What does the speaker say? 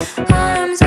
Arms